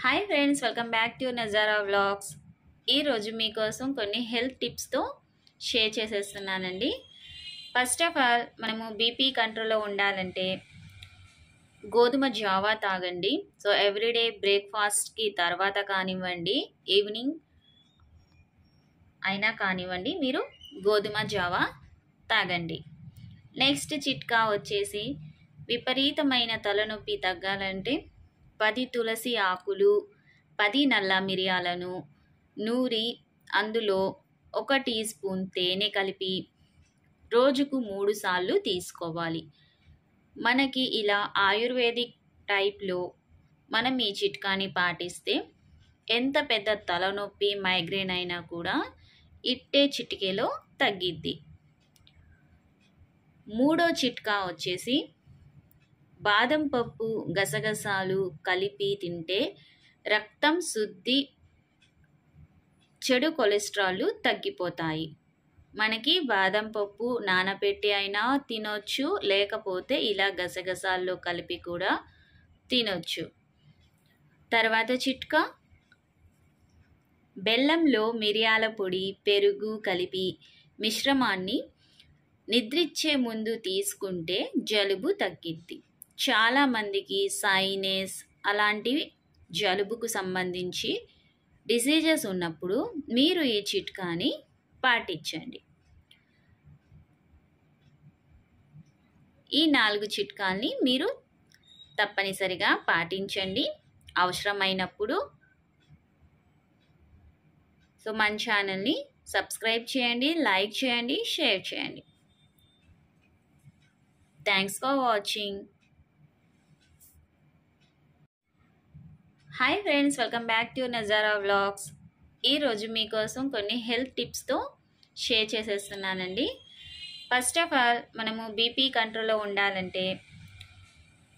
Hi friends welcome back to Nazara vlogs ఈరోజు మీకోసం కొన్ని హెల్త్ టిప్స్తో షేర్ చేసేస్తున్నానండి. ఫస్ట్ ఆఫ్ ఆల్ మనము బీపీ కంట్రోల్లో ఉండాలంటే గోధుమ జావా తాగండి. సో ఎవ్రీడే బ్రేక్ఫాస్ట్కి తర్వాత కానివ్వండి ఈవినింగ్ అయినా కానివ్వండి మీరు గోధుమ జావా తాగండి. నెక్స్ట్ చిట్కా వచ్చేసి విపరీతమైన తలనొప్పి తగ్గాలంటే పది తులసి ఆకులు పది నల్ల మిరియాలను నూరి అందులో ఒక టీ స్పూన్ తేనె కలిపి రోజుకు మూడు సార్లు తీసుకోవాలి. మనకి ఇలా ఆయుర్వేదిక్ టైప్లో మనం ఈ చిట్కాని పాటిస్తే ఎంత పెద్ద తలనొప్పి మైగ్రేన్ అయినా కూడా ఇట్టే చిటికెలో తగ్గిద్ది. మూడో చిట్కా వచ్చేసి బాదం పప్పు గసగసాలు కలిపి తింటే రక్తం శుద్ధి చెడు కొలెస్ట్రాల్ తగ్గిపోతాయి. మనకి బాదం పప్పు నానబెట్టి అయినా తినొచ్చు లేకపోతే ఇలా గసగసాల్లో కలిపి కూడా తినొచ్చు. తర్వాత చిట్కా. బెల్లంలో మిరియాల పొడి పెరుగు కలిపి మిశ్రమాన్ని నిద్రిచ్చే ముందు తీసుకుంటే జలుబు తగ్గిద్ది. చాలామందికి సైనస్ అలాంటివి జలుబుకు సంబంధించి డిసీజెస్ ఉన్నప్పుడు మీరు ఈ చిట్కాని పాటించండి. ఈ నాలుగు చిట్కాల్ని మీరు తప్పనిసరిగా పాటించండి. అవసరమైనప్పుడు సో మన ఛానల్ని సబ్స్క్రైబ్ చేయండి లైక్ చేయండి షేర్ చేయండి. Thanks for watching. Hi friends welcome back to Nazara vlogs ఈరోజు మీకోసం కొన్ని హెల్త్ టిప్స్తో షేర్ చేసేస్తున్నానండి. ఫస్ట్ ఆఫ్ ఆల్ మనము బీపీ కంట్రోల్లో ఉండాలంటే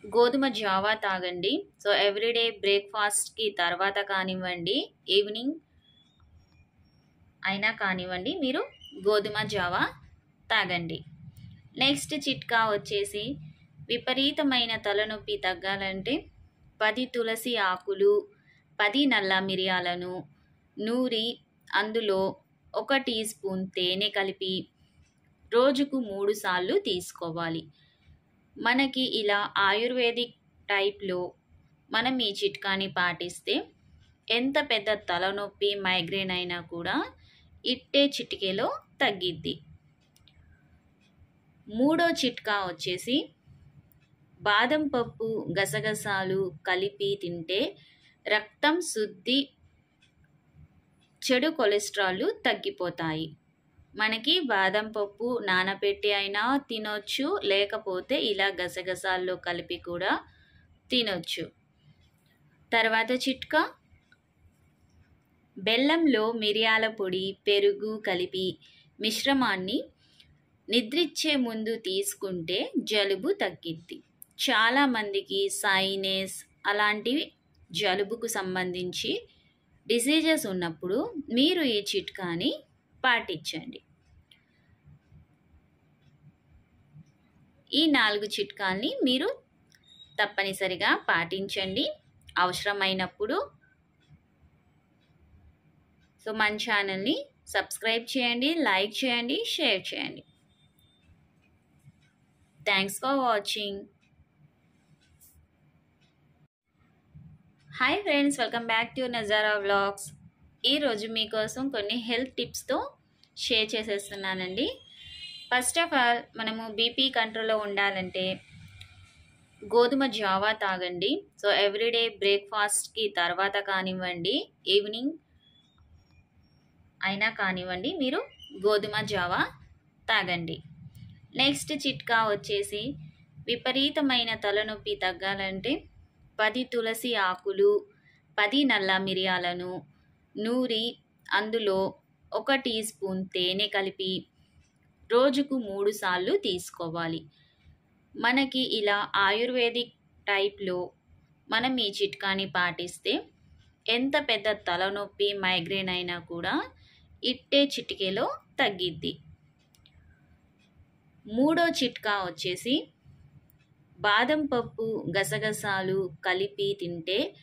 గోధుమ జావా తాగండి. సో ఎవ్రీడే బ్రేక్ఫాస్ట్కి తర్వాత కానివ్వండి ఈవినింగ్ అయినా కానివ్వండి మీరు గోధుమ జావా తాగండి. నెక్స్ట్ చిట్కా వచ్చేసి విపరీతమైన తలనొప్పి తగ్గాలంటే పది తులసి ఆకులు పది నల్ల మిరియాలను నూరి అందులో ఒక టీ స్పూన్ తేనె కలిపి రోజుకు మూడు సార్లు తీసుకోవాలి. మనకి ఇలా ఆయుర్వేదిక్ టైప్లో మనం ఈ చిట్కాని పాటిస్తే ఎంత పెద్ద తలనొప్పి మైగ్రేన్ అయినా కూడా ఇట్టే చిటికెలో తగ్గిద్ది. మూడో చిట్కా వచ్చేసి బాదం పప్పు గసగసాలు కలిపి తింటే రక్తం శుద్ధి చెడు కొలెస్ట్రాల్ తగ్గిపోతాయి. మనకి బాదం పప్పు నానబెట్టి అయినా తినొచ్చు లేకపోతే ఇలా గసగసాల్లో కలిపి కూడా తినొచ్చు. తర్వాత చిట్కా. బెల్లంలో మిరియాల పొడి పెరుగు కలిపి మిశ్రమాన్ని నిద్రిచ్చే ముందు తీసుకుంటే జలుబు తగ్గిద్ది. చాలామందికి సైనస్ అలాంటివి జలుబుకు సంబంధించి డిసీజెస్ ఉన్నప్పుడు మీరు ఈ చిట్కాని పాటించండి. ఈ నాలుగు చిట్కాల్ని మీరు తప్పనిసరిగా పాటించండి. అవసరమైనప్పుడు సో మన ఛానల్ని సబ్స్క్రైబ్ చేయండి లైక్ చేయండి షేర్ చేయండి. Thanks for watching. Hi friends welcome back to Nazara vlogs ఈరోజు మీకోసం కొన్ని హెల్త్ టిప్స్తో షేర్ చేసేస్తున్నానండి. ఫస్ట్ ఆఫ్ ఆల్ మనము బీపీ కంట్రోల్లో ఉండాలంటే గోధుమ జావా తాగండి. సో ఎవ్రీడే బ్రేక్ఫాస్ట్కి తర్వాత కానివ్వండి ఈవినింగ్ అయినా కానివ్వండి మీరు గోధుమ జావా తాగండి. నెక్స్ట్ చిట్కా వచ్చేసి విపరీతమైన తలనొప్పి తగ్గాలంటే పది తులసి ఆకులు పది నల్ల మిరియాలను నూరి అందులో ఒక టీ స్పూన్ తేనె కలిపి రోజుకు మూడు సార్లు తీసుకోవాలి. మనకి ఇలా ఆయుర్వేదిక్ టైప్లో మనం ఈ చిట్కాని పాటిస్తే ఎంత పెద్ద తలనొప్పి మైగ్రేన్ అయినా కూడా ఇట్టే చిటికెలో తగ్గిద్ది. మూడో చిట్కా వచ్చేసి బాదం పప్పు గసగసాలు కలిపి తింటే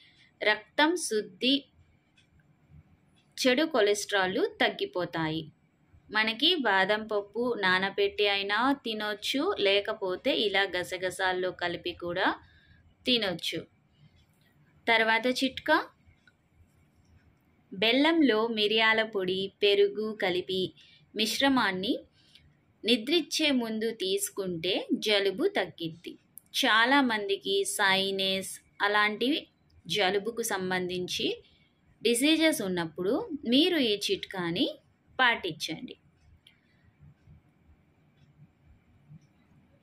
రక్తం శుద్ధి చెడు కొలెస్ట్రాల్ తగ్గిపోతాయి. మనకి బాదం పప్పు నానబెట్టి అయినా తినొచ్చు లేకపోతే ఇలా గసగసాల్లో కలిపి కూడా తినొచ్చు. తర్వాత చిట్కా. బెల్లంలో మిరియాల పొడి పెరుగు కలిపి మిశ్రమాన్ని నిద్రిచ్చే ముందు తీసుకుంటే జలుబు తగ్గిద్ది. చాలామందికి సైనస్ అలాంటివి జలుబుకు సంబంధించి డిసీజెస్ ఉన్నప్పుడు మీరు ఈ చిట్కాని పాటించండి.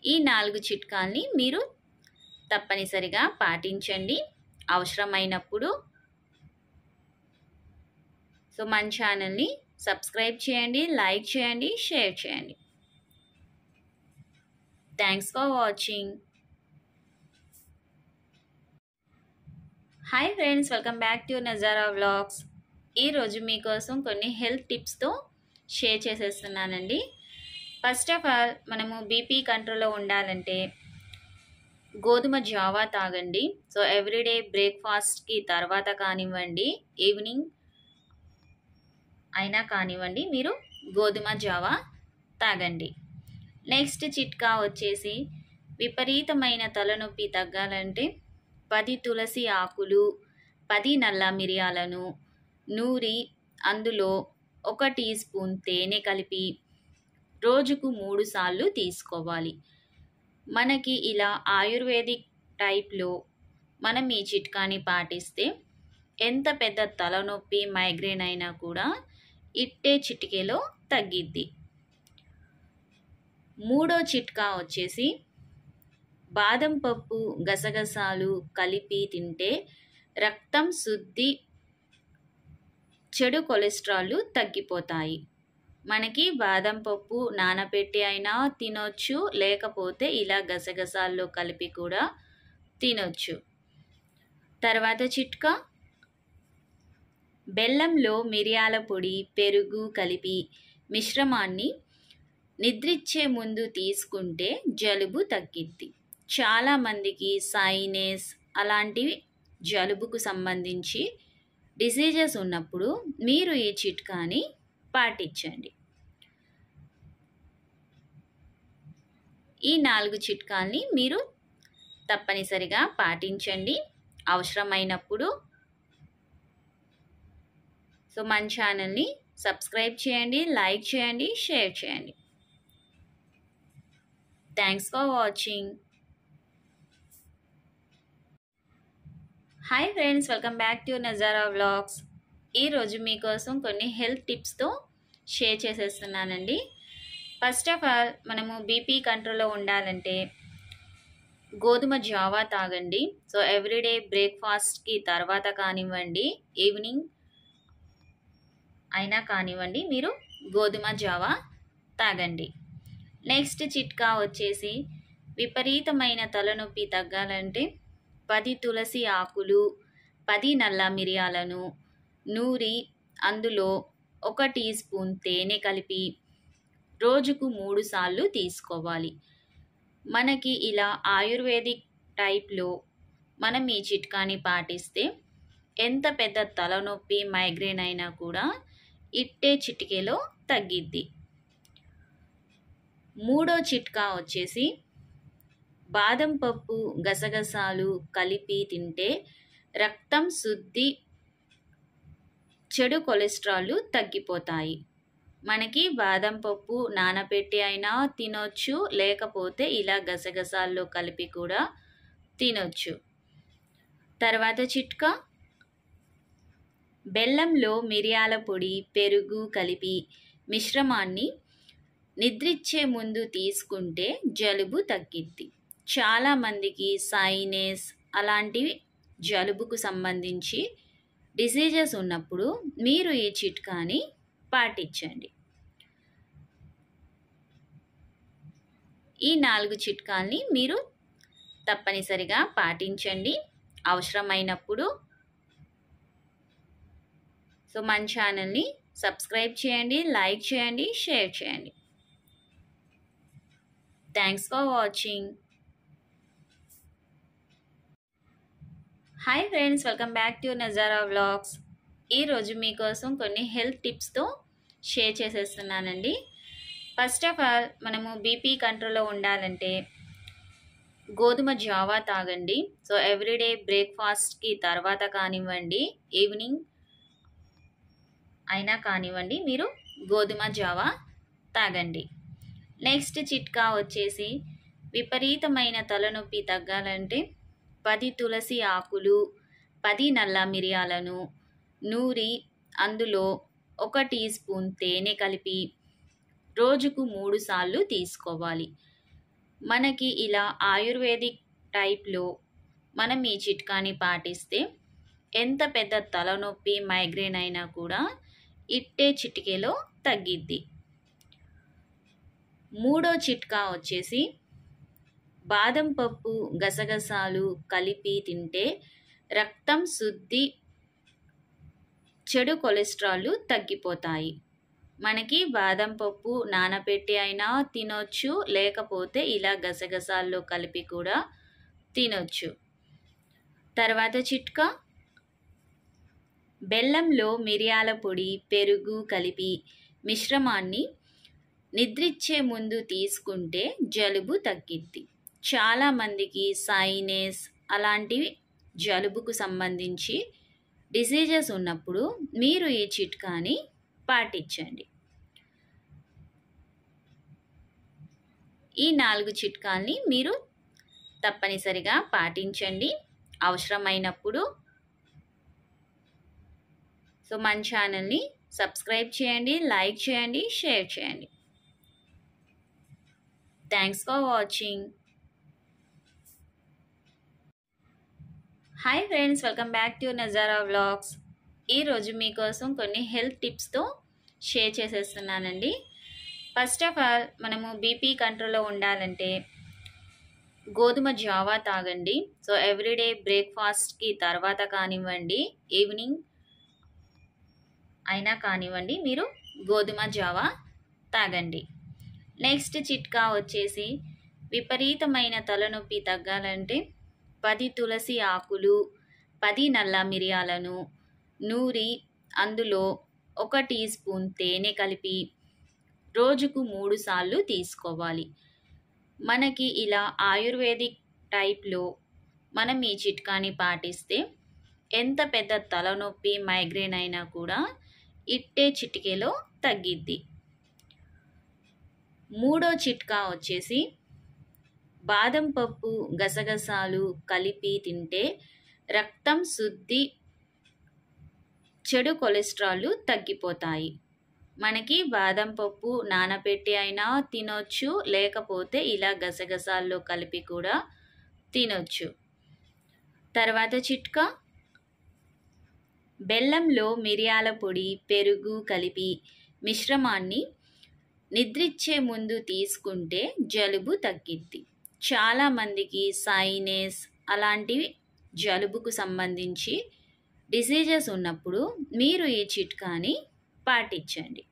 ఈ నాలుగు చిట్కాల్ని మీరు తప్పనిసరిగా పాటించండి. అవసరమైనప్పుడు సో మన ఛానల్ని సబ్స్క్రైబ్ చేయండి లైక్ చేయండి షేర్ చేయండి. Thanks for watching. Hi friends welcome back to Nazara vlogs ఈరోజు మీకోసం కొన్ని హెల్త్ టిప్స్తో షేర్ చేసేస్తున్నానండి. ఫస్ట్ ఆఫ్ ఆల్ మనము బీపీ కంట్రోల్లో ఉండాలంటే గోధుమ జావా తాగండి. సో ఎవ్రీడే బ్రేక్ఫాస్ట్కి తర్వాత కానివ్వండి ఈవినింగ్ అయినా కానివ్వండి మీరు గోధుమ జావా తాగండి. నెక్స్ట్ చిట్కా వచ్చేసి విపరీతమైన తలనొప్పి తగ్గాలంటే పది తులసి ఆకులు పది నల్ల మిరియాలను నూరి అందులో ఒక టీ స్పూన్ తేనె కలిపి రోజుకు మూడు సార్లు తీసుకోవాలి. మనకి ఇలా ఆయుర్వేదిక్ టైప్లో మనం ఈ చిట్కాని పాటిస్తే ఎంత పెద్ద తలనొప్పి మైగ్రేన్ అయినా కూడా ఇట్టే చిటికెలో తగ్గిద్ది. మూడో చిట్కా వచ్చేసి బాదం పప్పు గసగసాలు కలిపి తింటే రక్తం శుద్ధి చెడు కొలెస్ట్రాల్ తగ్గిపోతాయి. మనకి బాదం పప్పు నానబెట్టి అయినా తినొచ్చు లేకపోతే ఇలా గసగసాల్లో కలిపి కూడా తినొచ్చు. తర్వాత చిట్కా. బెల్లంలో మిరియాల పొడి పెరుగు కలిపి మిశ్రమాన్ని నిద్రిచ్చే ముందు తీసుకుంటే జలుబు తగ్గిద్ది. చాలామందికి సైనస్ అలాంటివి జలుబుకు సంబంధించి డిసీజెస్ ఉన్నప్పుడు మీరు ఈ చిట్కాని పాటించండి. ఈ నాలుగు చిట్కాల్ని మీరు తప్పనిసరిగా పాటించండి. అవసరమైనప్పుడు సో మన ఛానల్ని సబ్స్క్రైబ్ చేయండి లైక్ చేయండి షేర్ చేయండి. Thanks for watching. Hi friends welcome back to Nazara vlogs ఈరోజు మీకోసం కొన్ని హెల్త్ టిప్స్తో షేర్ చేసేస్తున్నానండి. ఫస్ట్ ఆఫ్ ఆల్ మనము బీపీ కంట్రోల్లో ఉండాలంటే గోధుమ జావా తాగండి. సో ఎవ్రీడే బ్రేక్ఫాస్ట్కి తర్వాత కానివ్వండి ఈవినింగ్ అయినా కానివ్వండి మీరు గోధుమ జావా తాగండి. నెక్స్ట్ చిట్కా వచ్చేసి విపరీతమైన తలనొప్పి తగ్గాలంటే పది తులసి ఆకులు పది నల్ల మిరియాలను నూరి అందులో ఒక టీ స్పూన్ తేనె కలిపి రోజుకు మూడు సార్లు తీసుకోవాలి. మనకి ఇలా ఆయుర్వేదిక్ టైప్లో మనం ఈ చిట్కాని పాటిస్తే ఎంత పెద్ద తలనొప్పి మైగ్రేన్ అయినా కూడా ఇట్టే చిటికెలో తగ్గిద్ది. మూడో చిట్కా వచ్చేసి బాదం పప్పు గసగసాలు కలిపి తింటే రక్తం శుద్ధి చెడు కొలెస్ట్రాల్ తగ్గిపోతాయి. మనకి బాదం పప్పు నానబెట్టి అయినా తినొచ్చు లేకపోతే ఇలా గసగసాల్లో కలిపి కూడా తినొచ్చు. తర్వాత చిట్కా. బెల్లంలో మిరియాల పొడి పెరుగు కలిపి మిశ్రమాన్ని నిద్రిచ్చే ముందు తీసుకుంటే జలుబు తగ్గిద్ది. చాలామందికి సైనస్ అలాంటివి జలుబుకు సంబంధించి డిసీజెస్ ఉన్నప్పుడు మీరు ఈ చిట్కాని పాటించండి. ఈ నాలుగు చిట్కాల్ని మీరు తప్పనిసరిగా పాటించండి. అవసరమైనప్పుడు సో మన ఛానల్ని సబ్స్క్రైబ్ చేయండి లైక్ చేయండి షేర్ చేయండి. Thanks for watching. Hi friends welcome back to Nazara vlogs ఈరోజు మీకోసం కొన్ని హెల్త్ టిప్స్తో షేర్ చేసేస్తున్నానండి. ఫస్ట్ ఆఫ్ ఆల్ మనము బీపీ కంట్రోల్లో ఉండాలంటే గోధుమ జావా తాగండి. సో ఎవ్రీడే బ్రేక్ఫాస్ట్కి తర్వాత కానివ్వండి ఈవినింగ్ అయినా కానివ్వండి మీరు గోధుమ జావా తాగండి. నెక్స్ట్ చిట్కా వచ్చేసి విపరీతమైన తలనొప్పి తగ్గాలంటే పది తులసి ఆకులు పది నల్ల మిరియాలను నూరి అందులో ఒక టీ స్పూన్ తేనె కలిపి రోజుకు మూడు సార్లు తీసుకోవాలి. మనకి ఇలా ఆయుర్వేదిక్ టైప్లో మనం ఈ చిట్కాని పాటిస్తే ఎంత పెద్ద తలనొప్పి మైగ్రేన్ అయినా కూడా ఇట్టే చిటికెలో తగ్గిద్ది. మూడో చిట్కా వచ్చేసి బాదం పప్పు గసగసాలు కలిపి తింటే రక్తం శుద్ధి చెడు కొలెస్ట్రాల్ తగ్గిపోతాయి. మనకి బాదం పప్పు నానబెట్టి అయినా తినొచ్చు లేకపోతే ఇలా గసగసాల్లో కలిపి కూడా తినొచ్చు. తర్వాత చిట్కా. బెల్లంలో మిరియాల పొడి పెరుగు కలిపి మిశ్రమాన్ని నిద్రిచ్చే ముందు తీసుకుంటే జలుబు తగ్గిద్ది. చాలామందికి సైనస్ అలాంటివి జలుబుకు సంబంధించి డిసీజెస్ ఉన్నప్పుడు మీరు ఈ చిట్కాని పాటించండి. ఈ నాలుగు చిట్కాల్ని మీరు తప్పనిసరిగా పాటించండి. అవసరమైనప్పుడు సో మన ఛానల్ని సబ్స్క్రైబ్ చేయండి లైక్ చేయండి షేర్ చేయండి. Thanks for watching. Hi friends welcome back to Nazara vlogs ఈరోజు మీకోసం కొన్ని హెల్త్ టిప్స్తో షేర్ చేసేస్తున్నానండి. ఫస్ట్ ఆఫ్ ఆల్ మనము బీపీ కంట్రోల్లో ఉండాలంటే గోధుమ జావా తాగండి. సో ఎవ్రీడే బ్రేక్ఫాస్ట్కి తర్వాత కానివ్వండి ఈవినింగ్ అయినా కానివ్వండి మీరు గోధుమ జావా తాగండి. నెక్స్ట్ చిట్కా వచ్చేసి విపరీతమైన తలనొప్పి తగ్గాలంటే పది తులసి ఆకులు పది నల్ల మిరియాలను నూరి అందులో ఒక టీ స్పూన్ తేనె కలిపి రోజుకు మూడు సార్లు తీసుకోవాలి. మనకి ఇలా ఆయుర్వేదిక్ టైప్లో మనం ఈ చిట్కాని పాటిస్తే ఎంత పెద్ద తలనొప్పి మైగ్రేన్ అయినా కూడా ఇట్టే చిటికెలో తగ్గిద్ది. మూడో చిట్కా వచ్చేసి బాదం పప్పు గసగసాలు కలిపి తింటే రక్తం శుద్ధి చెడు కొలెస్ట్రాల్ తగ్గిపోతాయి. మనకి బాదం పప్పు నానబెట్టి అయినా తినొచ్చు లేకపోతే ఇలా గసగసాల్లో కలిపి కూడా తినొచ్చు. తర్వాత చిట్కా. బెల్లంలో మిరియాల పొడి పెరుగు కలిపి మిశ్రమాన్ని నిద్రిచ్చే ముందు తీసుకుంటే జలుబు తగ్గిద్ది. చాలామందికి సైనస్ అలాంటివి జలుబుకు సంబంధించి డిసీజెస్ ఉన్నప్పుడు మీరు ఈ చిట్కాని పాటించండి.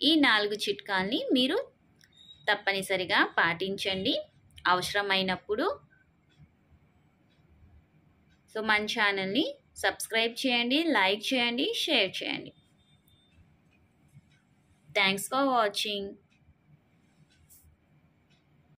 ఈ నాలుగు చిట్కాల్ని మీరు తప్పనిసరిగా పాటించండి. అవసరమైనప్పుడు సో మన ఛానల్ని సబ్స్క్రైబ్ చేయండి లైక్ చేయండి షేర్ చేయండి. Thanks for watching.